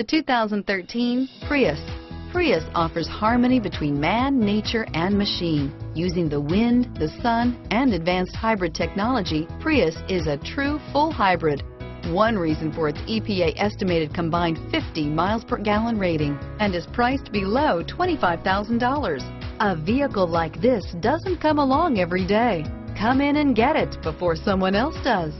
The 2013 Prius. Prius offers harmony between man, nature, and machine. Using the wind, the sun, and advanced hybrid technology, Prius is a true full hybrid. One reason for its EPA estimated combined 50 miles per gallon rating and is priced below $25,000. A vehicle like this doesn't come along every day. Come in and get it before someone else does.